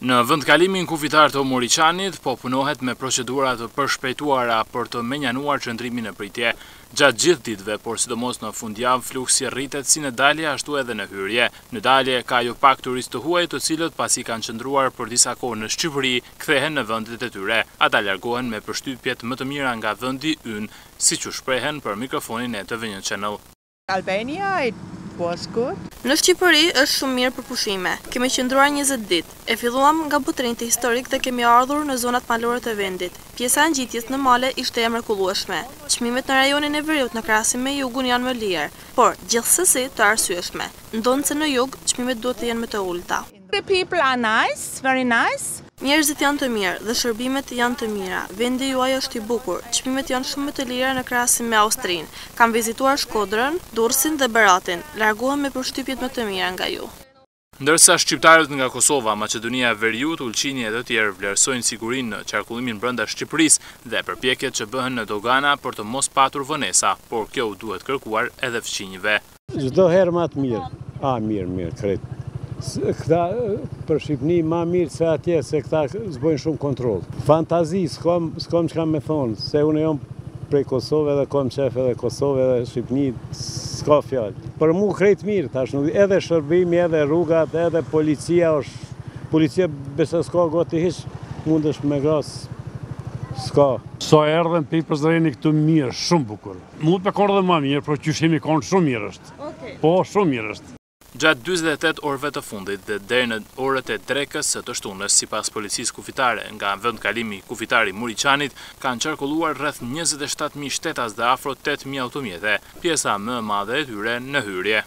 Në vendkalimin kufitar të Muriqanit po punohet me procedura të përshpejtuara për të mënjanuar qëndrimin në pritje. Gjatë gjithë ditëve, por sidomos në fundjavë, fluksi rritet si në dalje ashtu edhe në hyrje. Në dalje, ka jo pak turistë të huaj të cilët pasi kanë qëndruar për disa kohë në Shqipëri, kthehen në vendet e tyre. Ata largohen me përshtypjet më të mira nga vendi ynë, siç u shprehën për mikrofonin e TV1 Channel. Albania it was good. Në Shqipëri është shumë mirë për pushime. Kemi qëndruar njëzet ditë. E filluam nga Butrinti historik dhe kemi ardhur në zonat malore të vendit. Pjesa e ngjitjes në male ishte e mrekullueshme. Çmimet në rajonin e veriut në krahasim me jugun janë më lirë, por, gjithsesi, të arsyeshme. Ndonëse në jug, çmimet duhet të jenë më të ulëta. The people are nice, very nice. Njerëzit janë të mirë dhe shërbimet janë të mira. Vendi juaj është i bukur. Çmimet janë shumë më të lira në krahasim me Austrinë. Kam vizituar Shkodrën, Durrësin dhe Beratin. Largohem me përshtypjet më të mira nga ju. Ndërsa shqiptarët nga Kosova, Maqedonia e Veriut, Ulqini e të tjerë vlerësojnë sigurinë në qarkullimin brenda Shqipërisë dhe përpjekjet që bëhen në dogana për të mos patur vonesa, por kjo u duhet kërkuar edhe fqinjëve. Çdo herë ma të mirë. A mirë, mirë, krejt. Këta për Shqipni ma mirë se atje, se këta s'bojnë shumë kontroll. Fantazi, s'kom, s'kom çka me thonë, se unë jam prej Kosove edhe kom qef edhe Kosovë edhe Shqipni, s'ka fjalë. Për mu krejt mirë, tash nuk, edhe shërbimi, edhe rrugat, edhe policia është, policia besa s'ka gati hiç, mund është me grasë, s'ka. Sa erdhen për i përzreni këtu mirë, shumë bukur. Mund me kon dhe ma mirë, por qysh kemi kon shumë mirë është. Po, shumë mirë është. Gjatë dyzet e tetë orëve të fundit dhe deri në orët e drekës së të shtunës, sipas Policisë Kufitare, nga vendkalimi kufitar i Muriqanit, kanë qarkulluar rreth njëzet e shtatë mijë shtetas dhe afro tetë mijë automjete, pjesa më e madhe e tyre në hyrje.